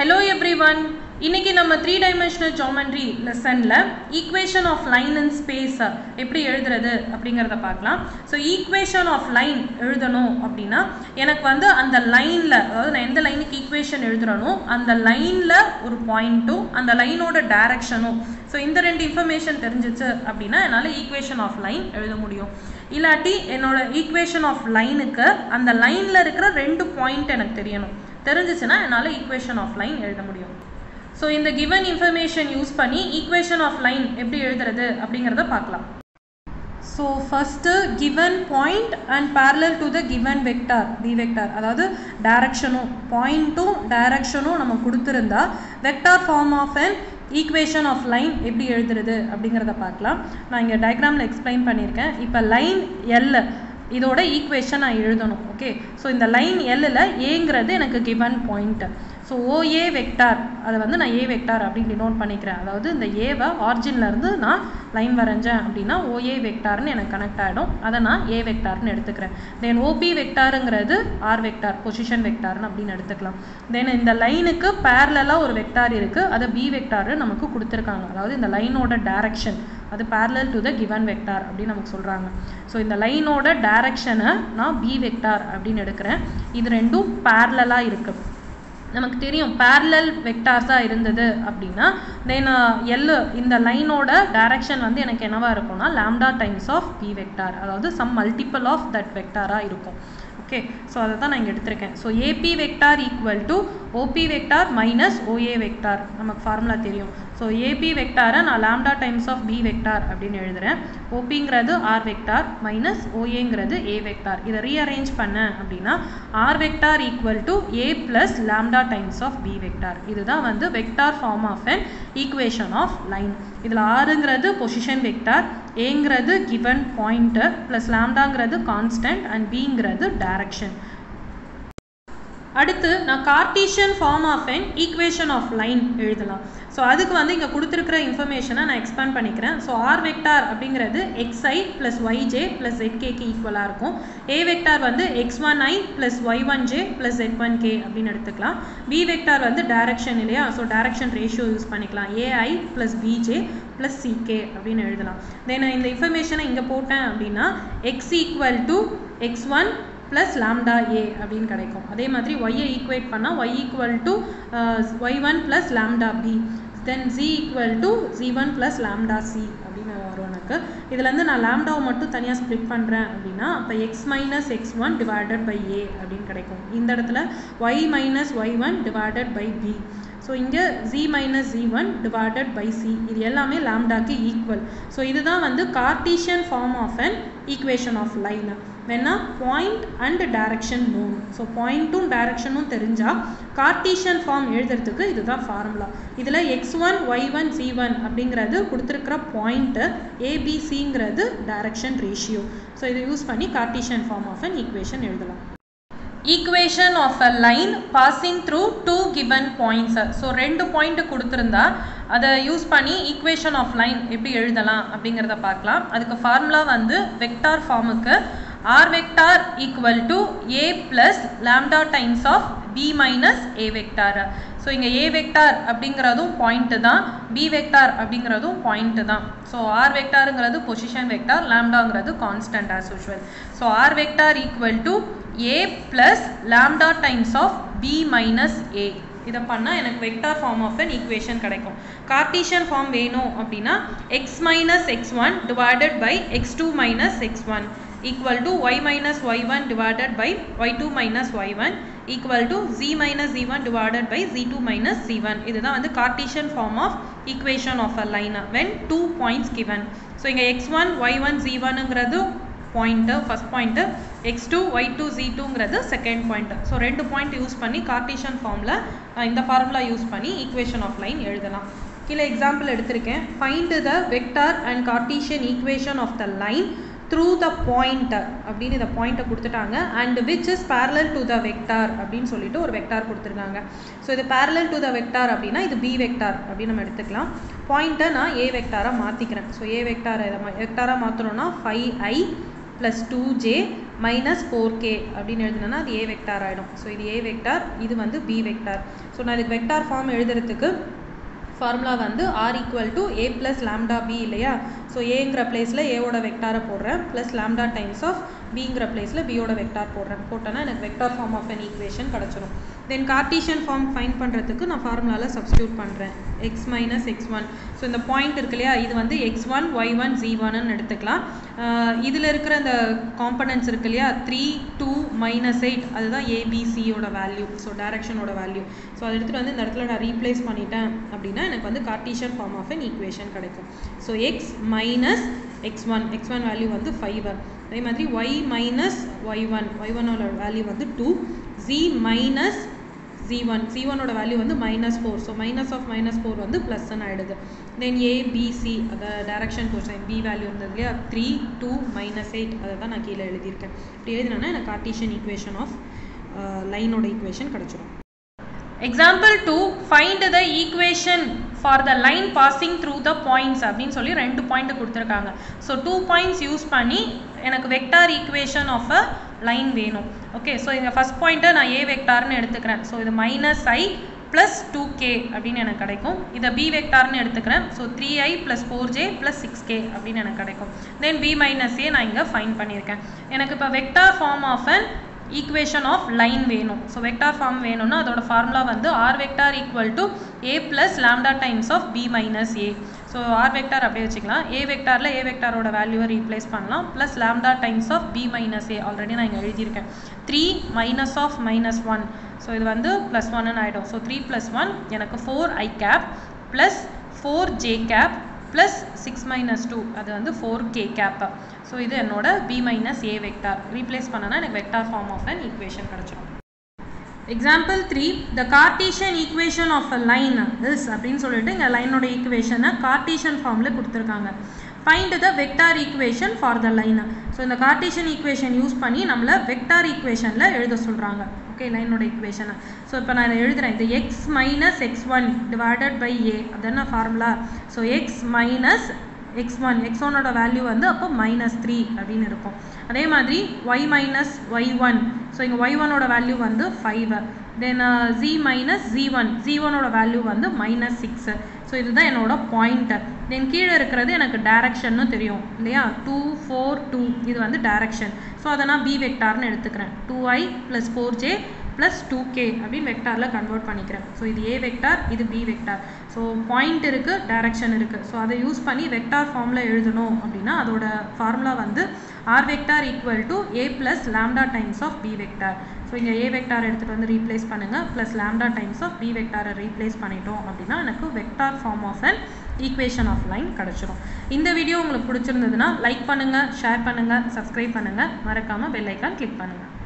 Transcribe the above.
Hello everyone இன்றைக்கி நம்ம three dimensional geometry லெசனில் equation of line and space எப்படி எழுதுறது அப்படிங்கிறத பார்க்கலாம். ஸோ ஈக்குவேஷன் ஆஃப் லைன் எழுதணும் அப்படின்னா எனக்கு வந்து அந்த லைனில் அதாவது நான் எந்த லைனுக்கு ஈக்குவேஷன் எழுதுறனோ அந்த லைனில் ஒரு பாயிண்ட்டும் அந்த லைனோட டைரக்ஷனும் ஸோ இந்த ரெண்டு இன்ஃபர்மேஷன் தெரிஞ்சிச்சு அப்படின்னா என்னால் ஈக்குவேஷன் ஆஃப் லைன் எழுத முடியும். இல்லாட்டி என்னோட ஈக்குவேஷன் ஆஃப் லைனுக்கு அந்த லைனில் இருக்கிற ரெண்டு பாயிண்ட் எனக்கு தெரியணும். தெரிஞ்சிச்சுன்னா என்னால் ஈக்குவேஷன் ஆஃப் லைன் எழுத முடியும். ஸோ இந்த கிவன் இன்ஃபர்மேஷன் யூஸ் பண்ணி ஈக்குவேஷன் ஆஃப் லைன் எப்படி எழுதுறது அப்படிங்கிறத பார்க்கலாம். So first given point and parallel to the given vector B vector அதாவது டைரக்ஷனும் பாயிண்ட்டும் டைரக்ஷனும் நம்ம கொடுத்துருந்தா vector form of an equation of line எப்படி எழுதுறது அப்படிங்கிறத பார்க்கலாம். நான் இங்கே டயக்ராமில் எக்ஸ்பிளைன் பண்ணியிருக்கேன். இப்போ லைன் எல்லை இதோட ஈக்குவேஷன் நான் எழுதணும் ஓகே ஸோ இந்த லைன் எல்லில் ஏங்கிறது எனக்கு given point so OA vector அதை வந்து நான் ஏ வெக்டார் அப்படின்னு டினோட் பண்ணிக்கிறேன். அதாவது இந்த ஏவை ஆரிஜின்லேருந்து நான் லைன் வரைஞ்சேன் அப்படின்னா ஓஏ வெக்டார்னு எனக்கு கனெக்ட் ஆகிடும் அதை நான் ஏ வெக்டார்னு எடுத்துக்கிறேன். தென் ஓபி வெக்டாருங்கிறது ஆர் வெக்டார் பொசிஷன் வெக்டார்னு அப்படின்னு எடுத்துக்கலாம். தென் இந்த லைனுக்கு பேரலாக ஒரு வெக்டார் இருக்குது அதை பி வெக்டார்னு நமக்கு கொடுத்துருக்காங்க. அதாவது இந்த லைனோட டேரக்ஷன் அது parallel to the given vector அப்படின்னு நமக்கு சொல்கிறாங்க ஸோ இந்த லைனோட டைரக்ஷனை நான் பி வெக்டார் அப்படின்னு எடுக்கிறேன். இது ரெண்டும் பேரலாக இருக்குது நமக்கு தெரியும் பேரலல் வெக்டார்ஸாக இருந்தது அப்படின்னா தென் எல்லு இந்த லைனோட டைரக்ஷன் வந்து எனக்கு என்னவாக இருக்கும்னா lambda times of B vector அதாவது சம் மல்டிப்பிள் ஆஃப் தட் வெக்டாராக இருக்கும். ஓகே? ஸோ அதை தான் நான் இங்கே எடுத்திருக்கேன். So AB vector equal to OB vector minus OA vector நமக்கு ஃபார்முலா தெரியும். ஸோ ஏபி வெக்டாரை நான் lambda times of B vector அப்படின்னு எழுதுறேன். ஓபிங்கிறது ஆர் வெக்டார் மைனஸ் ஓஏங்கிறது ஏ வெக்டார் இதை ரீஅரேஞ்ச் பண்ணேன் அப்படின்னா R vector equal to A plus lambda times of B vector இதுதான் வந்து vector form of an equation of line இதில் ஆறுங்கிறது பொசிஷன் வெக்டார் ஏங்கிறது கிவன் பாயிண்ட்டு ப்ளஸ் லாம்டாங்கிறது கான்ஸ்டன்ட் அண்ட் பிங்கிறது டேரக்ஷன் அடுத்து நான் Cartesian form of an equation of line எழுதலாம். ஸோ அதுக்கு வந்து இங்கே கொடுத்துருக்கிற இன்ஃபர்மேஷனை நான் எக்ஸ்பேண்ட் பண்ணிக்கிறேன். ஸோ ஆர் வெக்டார் அப்படிங்கிறது X I plus Y J plus எட்கேக்கு ஈக்குவலாக இருக்கும். ஏ வெக்டார் வந்து X one I plus Y one J plus Z one K அப்படின்னு எடுத்துக்கலாம். பி வெக்டார் வந்து டேரக்ஷன் இல்லையா? ஸோ டேரக்ஷன் ரேஷியோ யூஸ் பண்ணிக்கலாம். A I plus B J plus C K அப்படின்னு எழுதலாம். தென் இந்த இன்ஃபர்மேஷனை இங்கே போட்டேன் அப்படின்னா X equal to X one plus lambda A அப்படின்னு கிடைக்கும். அதே மாதிரி ஒய்யை ஈக்குவேட் பண்ணால் Y equal to Y one plus lambda B then Z equal to Z one plus lambda C அப்படின்னு வரும் எனக்கு. இதுலேருந்து நான் லாம்டாவை மட்டும் தனியாக ஸ்ப்ளிட் பண்ணுறேன் அப்படின்னா அப்போ X minus X one divided by A அப்படின்னு கிடைக்கும். இந்த இடத்துல Y minus Y one divided by B so இங்கே Z minus Z one divided by C இது எல்லாமே லாம்டாக்கு ஈக்குவல் ஸோ இதுதான் வந்து Cartesian form of an equation of line வேணா point and direction known so பாயிண்ட்டும் டைரக்ஷனும் தெரிஞ்சால் கார்டீஷியன் ஃபார்ம் எழுதுறதுக்கு இதுதான் ஃபார்முலா இதில் X one Y one C one அப்படிங்கிறது கொடுத்துருக்கிற பாயிண்ட்டு ஏபிசிங்கிறது டைரக்ஷன் ரேஷியோ ஸோ இதை யூஸ் பண்ணி Cartesian form of an equation எழுதலாம். Equation of a line passing through two given points so ரெண்டு பாயிண்ட் கொடுத்துருந்தா அதை யூஸ் பண்ணி ஈக்குவேஷன் ஆஃப் லைன் எப்படி எழுதலாம் அப்படிங்கிறத பார்க்கலாம். அதுக்கு ஃபார்முலா வந்து வெக்டார் ஃபார்முக்கு R vector equal to A plus lambda times of B minus A vector so இங்கே ஏ வெக்டார் அப்படிங்கிறதும் பாயிண்ட்டு தான். பி வெக்டார் அப்படிங்கிறதும் பாயிண்ட்டு தான். ஸோ ஆர் வெக்டாருங்கிறது position vector லேம்டாங்கிறது constant as usual so R vector equal to A plus lambda times of B minus A இதை பண்ணால் எனக்கு vector form of an equation கிடைக்கும். Cartesian form வேணும் அப்படின்னா X minus X one divided by X two minus X one equal to Y minus Y one divided by Y two minus Y one y2 minus y1 equal to z minus z1 divided by z2 minus z1 இதுதான் வந்து cartesian form of equation of a line when two points given. So இங்க x1 y1 z1ங்கிறது point first point X two Y two Z டூங்கிறது second point so ரெண்டு point use பண்ணி கார்டீஷியன் ஃபார்மில் இந்த formula use பண்ணி equation of line எழுதலாம். கீழே example எடுத்திருக்கேன். Find the vector and Cartesian equation of the line through the point அப்படின்னு இந்த பாயிண்ட்டை கொடுத்துட்டாங்க. And which is parallel to the vector அப்படின்னு சொல்லிட்டு ஒரு வெக்டார் கொடுத்துருக்காங்க. ஸோ இது parallel டு த வெக்டார் அப்படின்னா இது பி வெக்டார் அப்படின்னு நம்ம எடுத்துக்கலாம். பாயிண்ட்டை நான் ஏ வெக்டாராக மாற்றிக்கிறேன் ஸோ ஏ வெக்டாரை இதை வெக்டாராக மாற்றணும்னா five I plus two J minus four K அப்படின்னு எழுதுனேன்னா அது ஏ வெக்டார் ஆகிடும் ஸோ இது ஏ வெக்டார் இது வந்து பி வெக்டார் ஸோ நான் இதுக்கு வெக்டார் ஃபார்ம் எழுதுறதுக்கு ஃபார்முலா வந்து R equal to A plus lambda B இல்லையா? ஸோ ஏங்கிற பிளேஸில் ஏவோட வெக்டாரை போடுறேன் ப்ளஸ் லேம்டா டைம்ஸ் ஆஃப் பிங்கிற பிளேஸில் பியோட வெக்டார் போடுறேன். போட்டேன்னா எனக்கு vector form of an equation கிடச்சிரும். தென் கார்டீஷியன் ஃபார்ம் ஃபைன் பண்ணுறதுக்கு நான் ஃபார்முலாவில் சப்ஸ்டியூட் பண்ணுறேன் X minus X one so இந்த பாயிண்ட் இருக்கு இல்லையா? இது வந்து X one Y one Z ஒன்னு எடுத்துக்கலாம். இதில் இருக்கிற இந்த காம்பனன்ட்ஸ் இருக்கு இல்லையா? த்ரீ டூ மைனஸ் எயிட் அதுதான் ஏபிசியோட வேல்யூ ஸோ டைரக்ஷனோட வேல்யூ ஸோ அதை எடுத்துகிட்டு வந்து இந்த இடத்துல நான் ரீப்ளேஸ் பண்ணிட்டேன் அப்படின்னா எனக்கு வந்து Cartesian form of an equation கிடைக்கும். So X minus X one X one value வந்து ஃபைவ் அதே மாதிரி Y minus Y one Y ஒன்னோட வேல்யூ வந்து two Z minus Z one C ஒனோட value வந்து minus four so minus of minus four வந்து ப்ளஸ்ன்னு ஆகிடுது தென் ஏபிசி அதை டேரக்ஷன் கொஸ்டின் பி வேல்யூ இருந்தது இல்லையா? த்ரீ டூ மைனஸ் எயிட் அதை தான் நான் கீழே எழுதியிருக்கேன். இப்படி எழுதினேன்னா எனக்கு கார்டீஷியன் ஈக்குவேஷன் ஆஃப் லைனோட ஈக்குவேஷன் கிடச்சிடும் example to find the equation for the line passing through the points அப்படின்னு சொல்லி ரெண்டு பாயிண்ட் கொடுத்துருக்காங்க. ஸோ டூ பாயிண்ட்ஸ் யூஸ் பண்ணி எனக்கு vector equation of a line வேணும். ஓகே ஸோ இங்கே ஃபஸ்ட் பாயிண்ட்டை நான் ஏ வெக்டார்னு எடுத்துக்கிறேன். ஸோ இது minus i plus two k அப்படின்னு எனக்கு கிடைக்கும். இதை பி வெக்டார்னு எடுத்துக்கிறேன். So three i plus four j plus six k அப்படின்னு எனக்கு கிடைக்கும். தென் பி மைனஸ் ஏ நான் இங்கே ஃபைன் பண்ணியிருக்கேன். எனக்கு இப்போ vector form of an equation of line வேணும். ஸோ வெக்டார் ஃபார்ம் வேணும்னா அதோட ஃபார்முலா வந்து r vector equal to A plus lambda times of B minus A so r vector அப்படியே வச்சுக்கலாம். ஏ வெக்டாரில் ஏ வெக்டாரோட வேல்யூவை ரீப்ளேஸ் பண்ணலாம். Plus lambda times of B minus A already நான் இங்கே எழுதியிருக்கேன். Three minus of minus one so இது வந்து ப்ளஸ் ஒன்னு ஆகிடும் ஸோ த்ரீ ப்ளஸ் ஒன் எனக்கு four i cap plus four j cap plus six minus two அது வந்து ஃபோர் கே கேப்பு ஸோ இது என்னோட B minus A vector replace பண்ணனா எனக்கு vector form of an equation கிடச்சிடும் example three the cartesian equation of a line is அப்படின்னு சொல்லிட்டு இங்கே லைனோட ஈக்குவேஷனை கார்டீஷியன் ஃபார்மில் கொடுத்துருக்காங்க. Find the vector equation for the line so இந்த கார்டீஷியன் ஈக்குவேஷன் யூஸ் பண்ணி நம்மளை வெக்டார் ஈக்குவேஷனில் எழுத சொல்கிறாங்க ஓகே லைனோட ஈக்குவேஷனை ஸோ இப்போ நான் எழுதுகிறேன் இது x minus x one divided by a அதுதான் formula so x minus x one x ஒனோட value வந்து அப்போ மைனஸ் த்ரீ அப்படின்னு இருக்கும். அதே மாதிரி y minus y one so இங்கே ஒய் ஒனோட வேல்யூ வந்து five then z minus z one z ஒனோட value வந்து மைனஸ் சிக்ஸு ஸோ இதுதான் என்னோட பாயிண்ட்டு தென் கீழே இருக்கிறது எனக்கு டேரக்ஷன்னு தெரியும். இல்லையா? டூ ஃபோர் டூ இது வந்து டேரக்ஷன் ஸோ அதை நான் பி வெக்டார்னு எடுத்துக்கிறேன். Two i plus four j plus two k அப்படின்னு வெக்டாரில் கன்வெர்ட் பண்ணிக்கிறேன். ஸோ இது ஏ வெக்டார் இது பி வெக்டார் ஸோ பாயிண்ட் இருக்குது டைரக்ஷன் இருக்குது ஸோ அதை யூஸ் பண்ணி வெக்டார் ஃபார்மில் எழுதணும் அப்படின்னா அதோட ஃபார்முலா வந்து r vector equal to A plus lambda times of B vector so இங்கே ஏ வெக்டார் எடுத்துகிட்டு வந்து ரீப்ளேஸ் பண்ணுங்கள் plus lambda times of B வெக்டாரை ரீப்ளேஸ் பண்ணிட்டோம் அப்படின்னா எனக்கு vector form of an equation of line கிடச்சிரும். இந்த வீடியோ உங்களுக்கு பிடிச்சிருந்ததுன்னா லைக் பண்ணுங்கள் ஷேர் பண்ணுங்கள் சப்ஸ்கிரைப் பண்ணுங்கள் மறக்காமல் பெல்லைக்கான் கிளிக் பண்ணுங்கள்